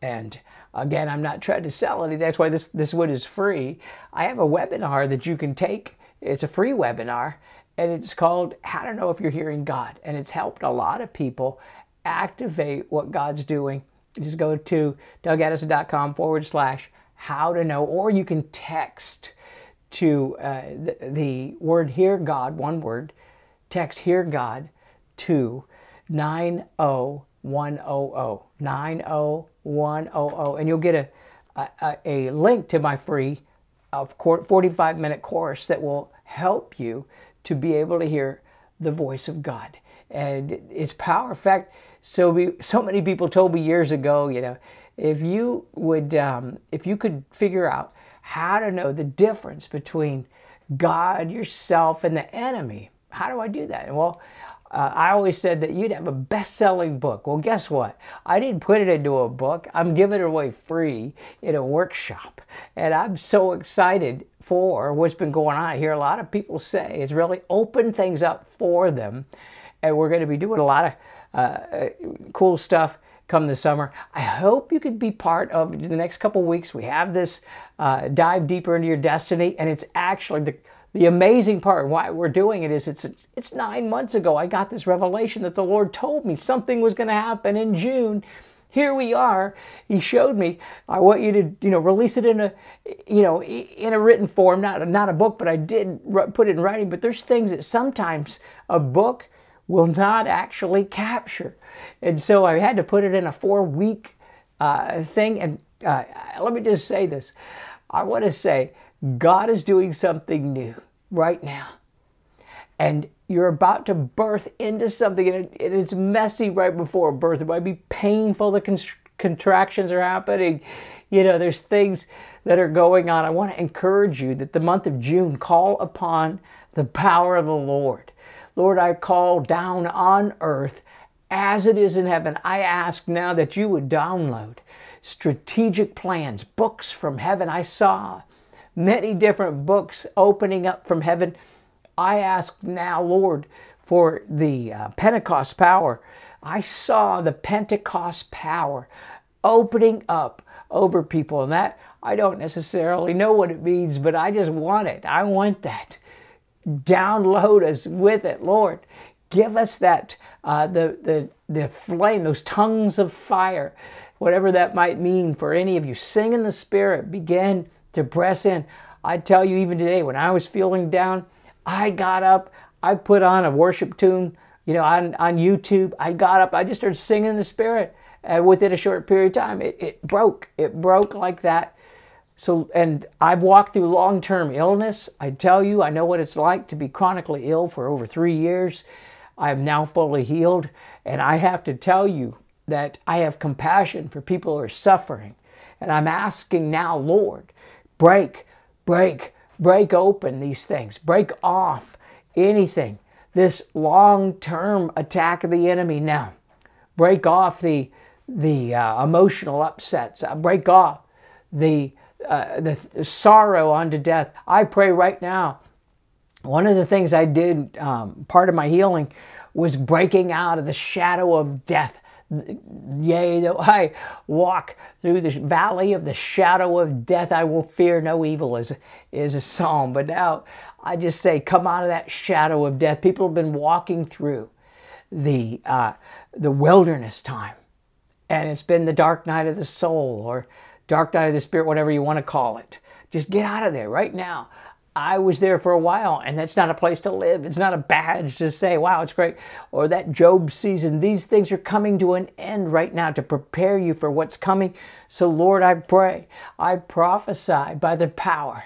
And again, I'm not trying to sell anything. That's why this, this one is free. I have a webinar that you can take. It's a free webinar, and it's called How to Know If You're Hearing God. And it's helped a lot of people activate what God's doing. Just go to dougaddison.com forward slash how to know, or you can text to uh, the, the word hear God, one word, text hear God to 90100. 90100. And you'll get a, a, a link to my free uh, 45 minute course that will help you to be able to hear the voice of God. And it's power. In fact, so we, so many people told me years ago, you know, if you would, um, if you could figure out how to know the difference between God, yourself, and the enemy, how do I do that? Well, uh, I always said that you'd have a best selling book. Well, guess what? I didn't put it into a book, I'm giving it away free in a workshop. And I'm so excited for what's been going on. I hear a lot of people say it's really opened things up for them. And we're going to be doing a lot of uh, cool stuff come the summer. I hope you could be part of the next couple weeks. We have this uh, dive deeper into your destiny, and it's actually the the amazing part, why we're doing it is it's it's nine months ago. I got this revelation that the Lord told me something was going to happen in June. Here we are. He showed me. I want you to you know release it in a you know in a written form, not not a book, but I did put it in writing. But there's things that sometimes a book will not actually capture, and so I had to put it in a four week uh, thing. And uh, let me just say this. I want to say God is doing something new right now. And you're about to birth into something, and, it's messy right before birth. It might be painful, the contractions are happening. You know, there's things that are going on. I want to encourage you that the month of June, call upon the power of the Lord. Lord, I call down on earth as it is in heaven. I ask now that you would download strategic plans, books from heaven. I saw many different books opening up from heaven. I ask now, Lord, for the uh, Pentecost power. I saw the Pentecost power opening up over people, and that I don't necessarily know what it means, but I just want it. I want that. Download us with it, Lord. Give us that uh, the the the flame, those tongues of fire, whatever that might mean for any of you. Sing in the Spirit. Begin to press in. I tell you, even today, when I was feeling down, I got up, I put on a worship tune, you know, on, on YouTube. I got up, I just started singing in the spirit. And within a short period of time, it, it broke. It broke like that. So, and I've walked through long term illness. I tell you, I know what it's like to be chronically ill for over three years. I am now fully healed. And I have to tell you that I have compassion for people who are suffering. And I'm asking now, Lord, break, break, break open these things, break off anything. This long term attack of the enemy now. Break off the, the uh, emotional upsets, uh, break off the, uh, the sorrow unto death. I pray right now. One of the things I did, um, part of my healing, was breaking out of the shadow of death Yea, though I walk through the valley of the shadow of death, I will fear no evil, is, is a psalm. But now I just say, come out of that shadow of death. People have been walking through the, uh, the wilderness time, and it's been the dark night of the soul or dark night of the spirit, whatever you want to call it. Just get out of there right now. I was there for a while, and that's not a place to live. It's not a badge to say, wow, it's great. Or that Job season. These things are coming to an end right now to prepare you for what's coming. So, Lord, I pray, I prophesy by the power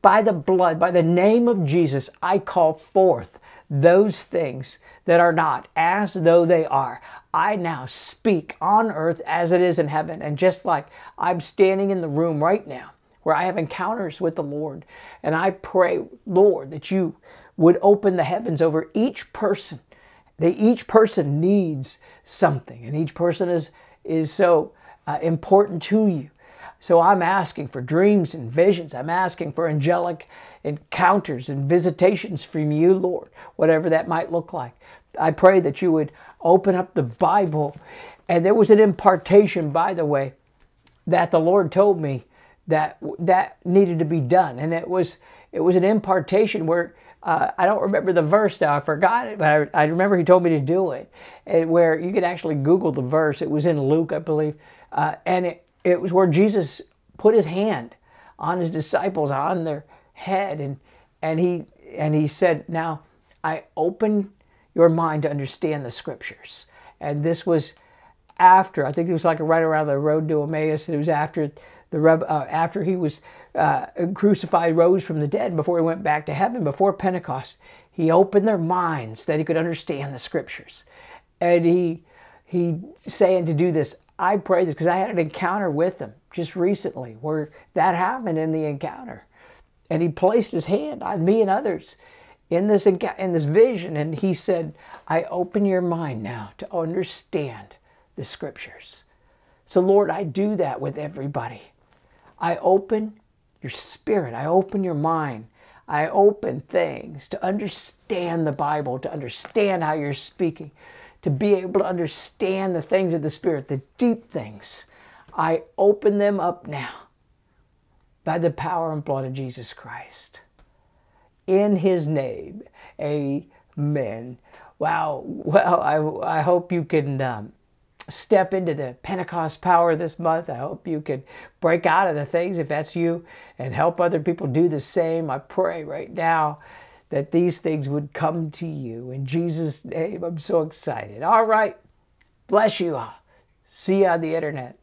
by the blood, by the name of Jesus, I call forth those things that are not as though they are. I now speak on earth as it is in heaven. And just like I'm standing in the room right now where I have encounters with the Lord, and I pray, Lord, that you would open the heavens over each person. That each person needs something, and each person is, is so uh, important to you. So I'm asking for dreams and visions. I'm asking for angelic encounters and visitations from you, Lord, whatever that might look like. I pray that you would open up the Bible. And there was an impartation, by the way, that the Lord told me that that needed to be done. And it was it was an impartation where uh, I don't remember the verse now. I forgot it, but I, I, remember he told me to do it. And where you could actually Google the verse. It was in Luke, I believe, uh, and it it was where Jesus put his hand on his disciples, on their head, and and he and he said, "Now I open your mind to understand the scriptures." And this was after I think it was like right around the road to Emmaus. It was after the uh, after he was uh, crucified, rose from the dead, before he went back to heaven, before Pentecost. He opened their minds that he could understand the scriptures, and he he saying to do this. I pray this because I had an encounter with him just recently where that happened in the encounter. And he placed his hand on me and others in this, in this vision. And he said, I open your mind now to understand the scriptures. So, Lord, I do that with everybody. I open your spirit, I open your mind, I open things to understand the Bible, to understand how you're speaking, to be able to understand the things of the Spirit, the deep things. I open them up now by the power and blood of Jesus Christ. In His name, amen. Wow. Well, I, I hope you can um, step into the Pentecost power this month. I hope you can break out of the things if that's you and help other people do the same. I pray right now that these things would come to you. In Jesus' name, I'm so excited. All right. Bless you all. See you on the internet.